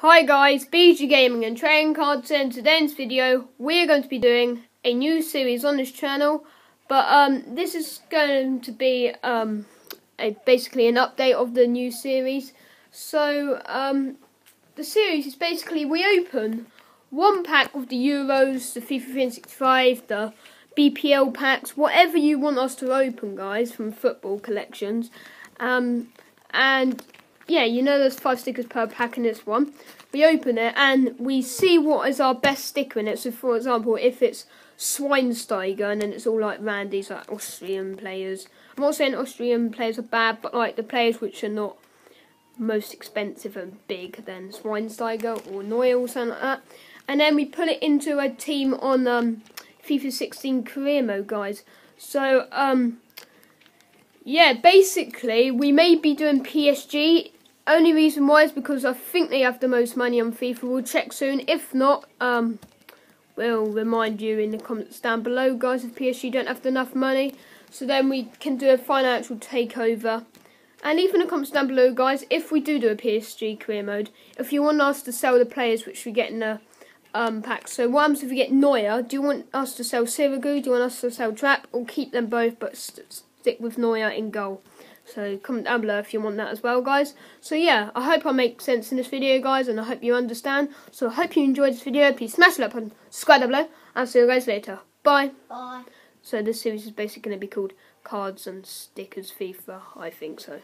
Hi guys, BG Gaming and Trading Cards in today's video we're going to be doing a new series on this channel but um, this is going to be um, a, basically an update of the new series. So um, the series is basically we open one pack of the Euros, the FIFA 365, the BPL packs, whatever you want us to open guys from football collections um, and yeah, you know there's five stickers per pack in this one. We open it and we see what is our best sticker in it. So, for example, if it's Schweinsteiger and then it's all like Randy's, like Austrian players. I'm not saying Austrian players are bad, but like the players which are not most expensive and big than Schweinsteiger or Neuer or something like that. And then we put it into a team on um, FIFA 16 career mode, guys. So, um, yeah, basically, we may be doing PSG only reason why is because I think they have the most money on FIFA. We'll check soon. If not, um, we'll remind you in the comments down below, guys, if PSG don't have enough money. So then we can do a financial takeover. And leave in the comments down below, guys, if we do do a PSG career mode, if you want us to sell the players which we get in the um, pack. So what happens if we get Neuer? Do you want us to sell Sirigu? Do you want us to sell Trapp? Or keep them both but st stick with Neuer in goal? So comment down below if you want that as well, guys. So yeah, I hope I make sense in this video, guys, and I hope you understand. So I hope you enjoyed this video. Please smash it up and subscribe down below. I'll see you guys later. Bye. Bye. So this series is basically going to be called Cards and Stickers FIFA. I think so.